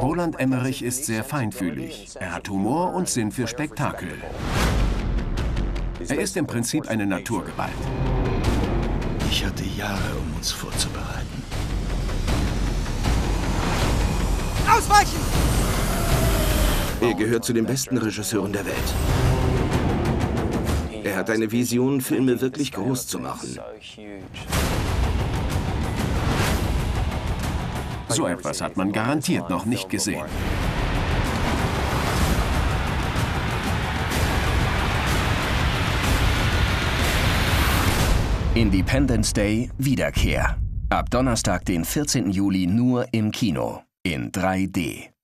Roland Emmerich ist sehr feinfühlig. Er hat Humor und Sinn für Spektakel. Er ist im Prinzip eine Naturgewalt. Ich hatte Jahre, um uns vorzubereiten. Ausweichen! Er gehört zu den besten Regisseuren der Welt. Er hat eine Vision, Filme wirklich groß zu machen. So etwas hat man garantiert noch nicht gesehen. Independence Day Wiederkehr. Ab Donnerstag, den 14. Juli nur im Kino in 3D.